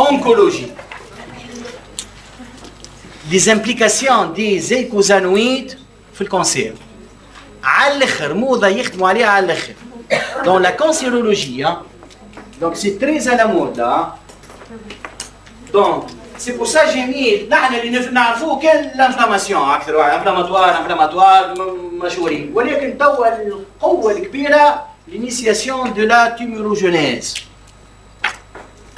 oncologie. Les implications des écosanoïdes في الكونسير على الاخر موضه يخدموا عليها على الاخر دون لا كونسيرولوجي دونك سي تري على مود دونك سي بور سا جي مي نحن اللي نعرفوه كان الانفلاماسيون اكثر واحد انفلاماتوار انفلاماتوار مشهورين ولكن توا القوه الكبيره لينيسياسيون دو لا تيموروجينيز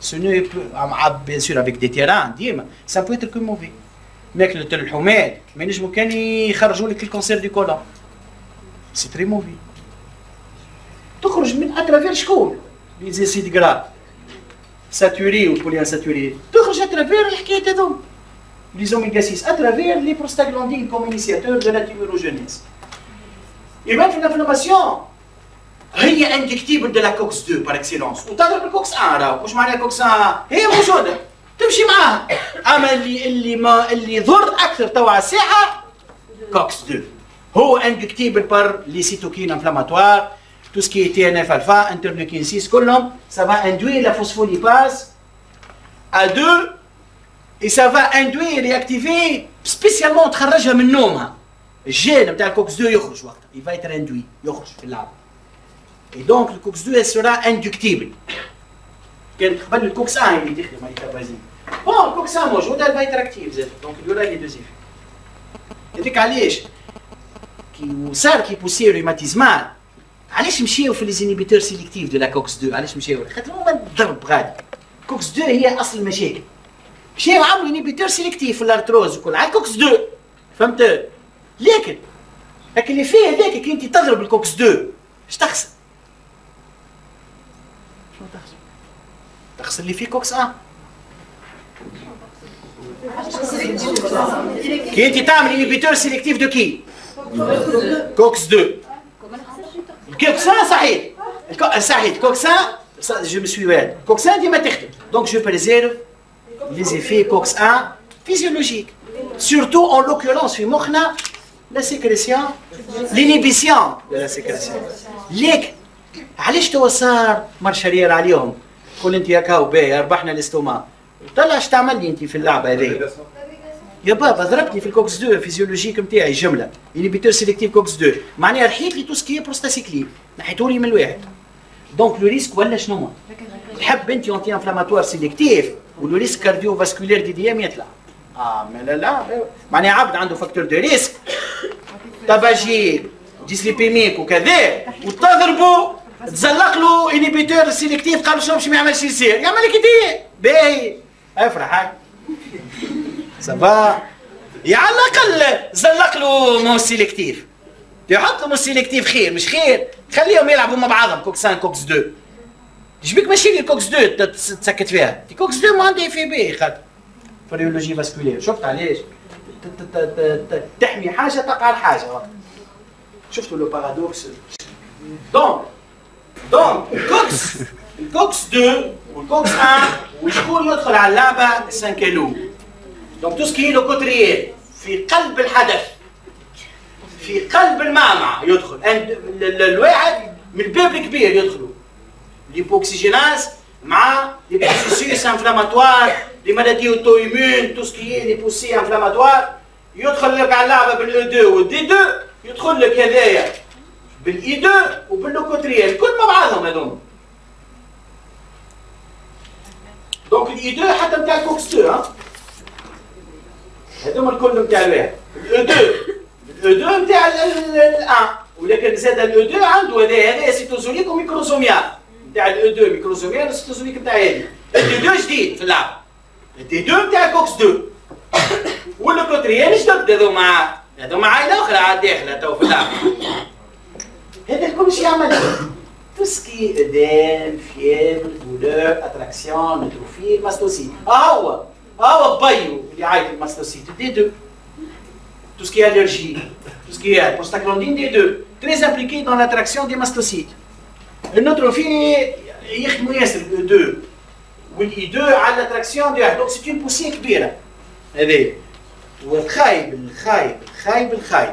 ce n'est bien sûr avec des terrains ديما ça peut être que mauvais ماكله الحماد ما ينجموا كان يخرجوا لك الكونسير دي كولا سي تري موفي تخرج من اترافير شكون لي زيسيد كرا ساتوري والبولي ساتوري تخرج اترافير الحكايات هذوما لي زوميغا 6 اترافير لي بروستاغلاندين كوم انيسياتور دو لا تيميروجينيز يبان في الانفلاماسيون هي اندكتيبل دو لا كوكس 2 بار اكسيلونس وتضرب الكوكس 1 راهو واش معناها كوكس 1 هي موجوده تمشي معاها اما اللي اللي ما اللي ضر أكثر توا على الساحه كوكس 2 هو اندكتيبل بار لي سيتوكين انفلاماتوار تو سكي تي ان اف الفا انترلوكين 6 كلهم ça va induire la phospholipase à 2 et ça va induire réactiver spécialement تخرجها من نومها الجين نتاع الكوكس 2 يخرج وقتها être induit. يخرج في اللعبه et donc le COX 2 elle sera قبل الكوكس 1 اللي تخدم على الكابازين بون الكوكس 1 موجوده elle va être active زاد دونك يورا لي دوز هذيك علاش كي صار كي بوسي روماتيزمال علاش مشيو في ليزينيبيتور سيليكتيف دو لا كوكس 2 علاش مشيو خاطر هما الضرب غادي كوكس 2 هي اصل المشاكل مشيو عملوا انيبيتور سيليكتيف في الارتروز وكل على الكوكس 2 فهمت لكن لكن اللي فيه هذاك كي انت تضرب الكوكس 2 اش تخسر؟ تخسر اللي فيه كوكس 1 كي انت تعمل انيبيتور سيليكتيف دو كي؟ كوكس 2 الكوكس 1 صحيح صحيح كوكس 1 جو مي سوي واد كوكس 1 ديما تخدم دونك جو بريزيرف les effets COX-1 physiologiques. Surtout en l'occurrence في مخنا la sécrétion l'inhibition de la sécrétion. ليك علاش توا صار مارشالير عليهم قول انت هكا وباهي ربحنا الاستوما. طلع اش تعمل لي انت في اللعبة هذه. يا بابا ضربتني في الكوكس 2 فيزيولوجيك نتاعي جملة. انيبيتور سيليكتيف كوكس 2 معناها رحيت لي تو سكي بروستاسيكلين نحيتولي من الواحد. دونك لو ريسك ولا شنو؟ تحب انت انتي انفلاماتوار سيليكتيف ولو ريسك كارديو فاسكولير دي دي ام يطلع آه ما لا. لا معناها عبد عنده فاكتور دو ريسك تباجيك ديسليبيميك وكذا. وتضربه تزلق له انيبيتور سيليكتيف قال له باش ما يعملش يصير؟ يعمل لك ايديه باهي. افرح هاك سافا يا على الأقل زلق له مو سيليكتيف يحط له مو سيليكتيف خير مش خير. خليهم يلعبوا مع بعضهم كوكس 1 كوكس 2 جبيك ماشي لي كوكس 2 تسكت فيها. كوكس 2 ما عندي في بي خاطر فريولوجي فاسكولير شفت علاش تحمي حاجة تقع حاجة شفتوا لو بارادوكس دونك دونك الكوكس الكوكس 2 والكوكس 1 وشكون يدخل على اللعبه 5 كيلو دونك تو سكي لو كوتريير في قلب الحدث في قلب المعمعة يدخل الواحد من الباب الكبير يدخلوا ليبوكسيجيناز مع لي بروسيس انفلاماتوار لي مالادي اوتو ايمون تو سكي لي بوسي انفلاماتوار يدخل لك على اللعبه بالاو 2 والدي 2 يدخل لك هذايا بالاي 2 وباللوكوتريال. كل مع بعضهم هذوما دونك الاي 2 حتى نتاع الكوكس 2 ها؟ هذوما الكل نتاع الواحد. الاو 2 الاو 2 نتاع الان ولكن زاد الاو 2 عنده هذا هذا سيتوزوليك وميكروزوميال. نتاع الاو 2 ميكروزوميال والسيتوزوليك نتاع هذه. الدي 2 جديد في اللعبه الدي 2 نتاع كوكس 2 واللوكوتريان جدد. هذو مع هذو مع عائله أخرى عاد داخله تو في اللعبه هذا الكل شو يعمل tout ce qui est œdème, fièvre, douleur, attraction, neutrophile, mastocyte. Ah ouais, ah ouais, baillou, il y a le mastocyte, des deux. Tout ce qui est allergie, tout ce qui est prostaglandine, des deux. Très impliqué dans l'attraction des mastocytes. Le neutrophile, il y a le 2 والاي 2 على l'attraction دي donc c'est une poussée كبيره هذه والخايب الخايب الخايب الخايب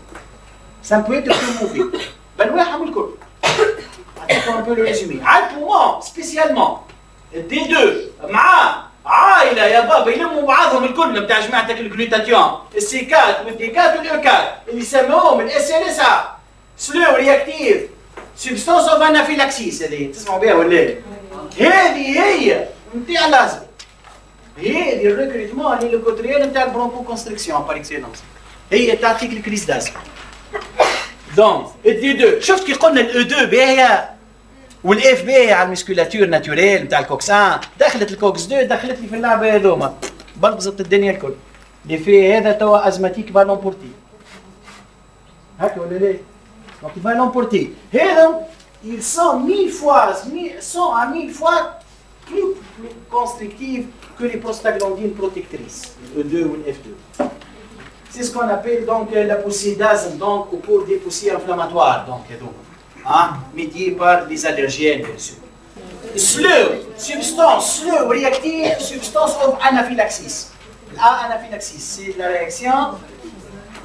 C'est un poète de très mauvais. Benoît Hamilcourt. Attends un peu le résumé. عاد pour moi, spécialement, des deux, معاه عائلة يا بابا يلموا بعضهم الكل بتاع جماعتك الجلوتاتيون السيكات والديكات والاوكات اللي يسموهم الاس ان اس ا سلو رياكتيف سبستانس اوف انافيلاكسيس هذه تسمعوا بها ولا هذه هي نتاع لازم هذه الريكريتمون اللي لو كوتريال نتاع البرونكو كونستريكسيون بار اكسيلونس هي تعطيك الكريز دازم دونك الدي دو شفت كي قلنا الاو دو باهيه والاف باهيه على المسكولاتور ناتوريل نتاع الكوكسان دخلت الكوكس دو دخلت لي في اللعبه هذوما بلبزت الدنيا الكل اللي في هذا توا ازماتيك بالون بورتي هكا ولا لا؟ دونك بالون بورتي هذا ils sont mille fois, sont à mille fois plus, plus constrictifs que les prostaglandines protectrices, le E2 ou le F2. C'est ce qu'on appelle donc la poussée d'asthme, donc au cours des poussées inflammatoires, donc, donc hein, médiées par les allergènes, bien sûr. Slow, substance slow réactive, substance of anaphylaxis. L'anaphylaxis, c'est la réaction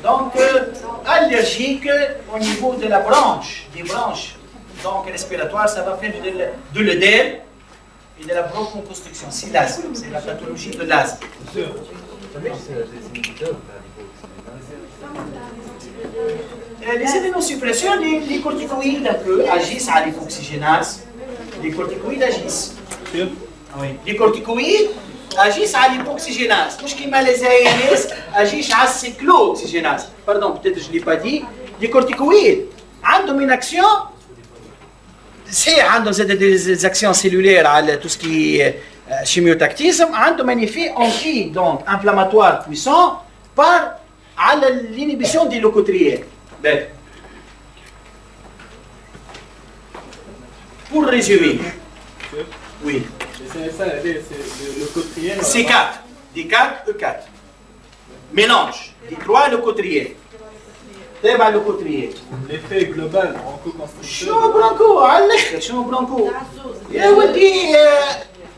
donc euh, allergique au niveau de la branche, des branches donc respiratoire, ça va faire de, l'œdème et de la bronchoconstriction. C'est l'asthme, c'est la pathologie de l'asthme. Eh, les immunosuppresseurs, les, les corticoïdes un agissent ah, à l'hypoxygénase. Les corticoïdes agissent. Ah oui. Les corticoïdes agissent à l'hypoxygénase. Mouchkima les ANS agissent à la cyclooxygénase. Pardon, peut-être je ne l'ai pas dit. Les corticoïdes hein, ont une action c'est hein, des actions cellulaires, hein, tout ce qui est chimiotaktisme عندهم ان effet anti donc inflammatoire puissant par على l'inhibition des leucotrières. Pour résumer. Oui. C4, D4, E4. Mélange D3 leucotrières. تابع لوكوتريات ليفي جلوبال برانكو كونستركتور شنو برانكو على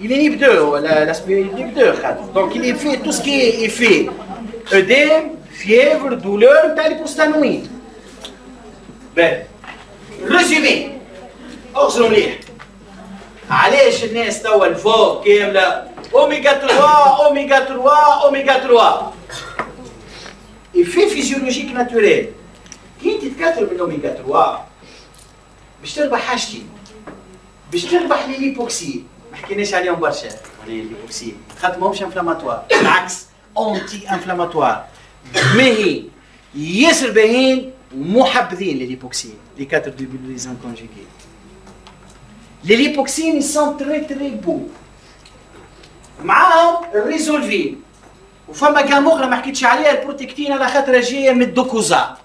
il inhibe 2 l'aspect inhibiteur donc il fait tout ce qui est effet œdème fièvre douleur نتاع les prostanoïdes ben résumé اغزروا مليح علاش الناس توا الفوق كامله اوميغا 3 اوميغا 3 اوميغا 3 effet physiologique naturel كي انت تكثر من الاوميجا 3 باش تربح حاجتين باش تربح لي ليبوكسي ما حكيناش عليهم برشا؟ ليبوكسي خاطر ماهمش إنفلاماتوار. بالعكس اونتي إنفلاماتوار. ماهي ياسر باهين ومحبذين لليبوكسين لي 4 ديبيليزان كونجيكي لي ليبوكسين يسون تري تري بو معاهم الريزولفين وفما كام أخرى ما حكيتش عليها البروتكتين على خاطر جاية من الدوكوزا.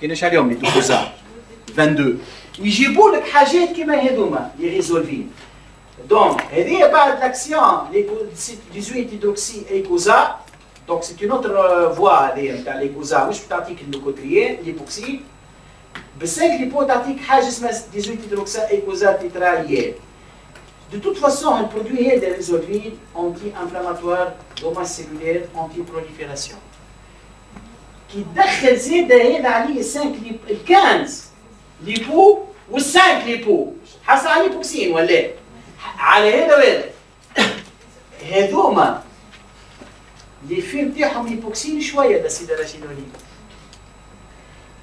كايناش عليهم لي دوكوزا 22 ويجيبوا لك حاجات كيما هذوما لي ريزولفين دونك هذه بعد لاكسيون 18 هيدروكسي ايكوزا دونك سي اون اوتر فوا هذه نتاع ليكوزا مش بتعطيك اللوكوتريين ليبوكسي بالسانك ليبو تعطيك حاجه اسمها 18 هيدروكسا ايكوزا تيترايين De toute façon, elle produit des résolvines anti-inflammatoires, dommages cellulaires, anti-prolifération. Qui دخل زيادة هذا عليه 5 15 ليبو و5 ليبو حصل على ليبوكسين ولا على هذا هذوما لي في نتاعهم ليبوكسين شوية الاسيد الراشيدونيك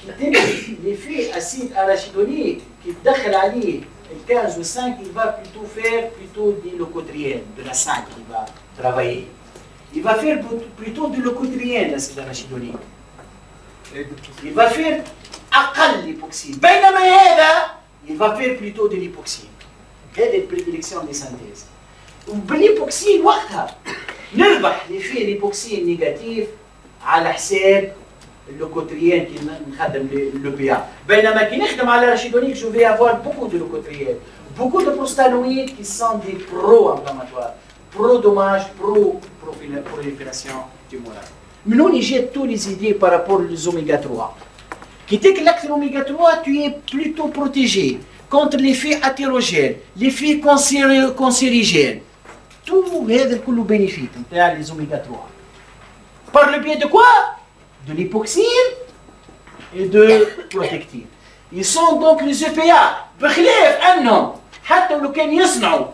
كي تمشي لي في اسيد اراشيدونيك كي تدخل عليه le 15 ou 5, il va plutôt faire plutôt des locotriennes, de la 5 qui va travailler. Il va faire plutôt de locotrienne, l'acide arachidonique. Il va faire أقل l'hypoxie. بينما هذا il va faire plutôt de l'hypoxie. هذه البريديليكسيون دي سانتيز. وبالليبوكسين وقتها نربح اللي فيه ليبوكسين نيجاتيف على حساب اللوكوتريان كي نخدم لو بي ا بينما كي نخدم على راشيدونيك جو في افوار بوكو دو لوكوتريان بوكو دو بروستانويد كي سون دي برو انفلاماتوار برو دوماج برو prolifération tumorale. من وين جات تو لي زيدي بارابور للزوميغا 3 كي تاكل اكثر اوميغا 3 tu es plutôt protégé contre l'effet hétérogène, l'effet cancérigène. Tout هذا كله bénéfique نتاع les oméga 3. Par le biais de quoi de l'hypoxine et de protective. Ils sont donc les EPA بخلاف انهم حتى لو كان يصنعوا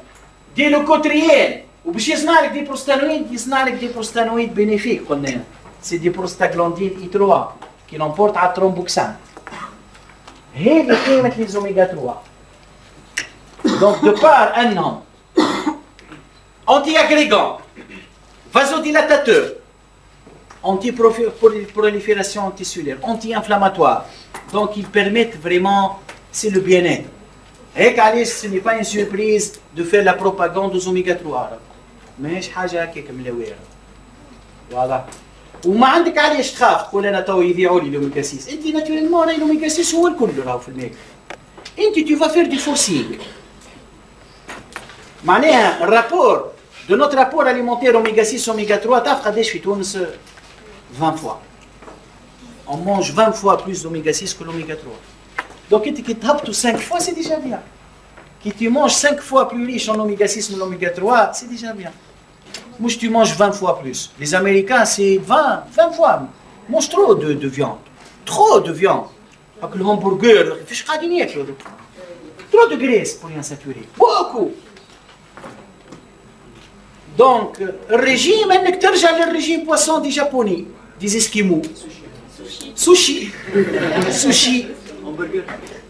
دي لوكوتريين وباش يصنع لك دي بروستانويد يصنع لك دي بروستانويد بينيفيك قلنا سي دي بروستاغلاندين اي 3 كي لومبورت على الترومبوكسان هذه قيمة لي زوميغا 3 دونك دو بار انهم انتي اغريغون vasodilatateurs anti-prolifération anticellulaire, anti-inflammatoire. Donc ils permettent vraiment, c'est le bien-être. Et ce n'est pas une surprise de faire la propagande aux oméga 3 Mais حاجه هكاك ملويره واضح وما عندك علاش تخاف تقول انا تو يذيعوا لي لوميغا 6 انت ناتوريلمون راهي لوميغا 6 هو الكل راهو في الماكله انت tu vas faire du forcing معناها الرابور de notre rapport alimentaire oméga 6 oméga 3 تعرف قداش في تونس 20 fois. On mange 20 fois plus d'oméga 6 que l'oméga 3. Donc, si tu tapes 5 fois, c'est déjà bien. Si tu manges 5 fois plus riche en oméga 6 que l'oméga 3, c'est déjà bien. Moi, tu manges 20 fois plus. Les Américains, c'est 20, 20 fois. Trop de, de viande. Trop de viande. Avec le hamburger, trop de graisse pour les saturer. Beaucoup. Donc, le régime, le régime poisson des Japonais des Esquimaux. Sushi. Sushi. Hamburger.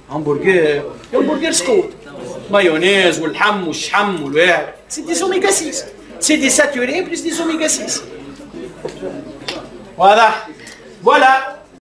Hamburger. Hamburger scout. Mayonnaise, ou le ham, ou le cham, ou le C'est des oméga 6. C'est des saturés plus des oméga 6. Voilà. Voilà.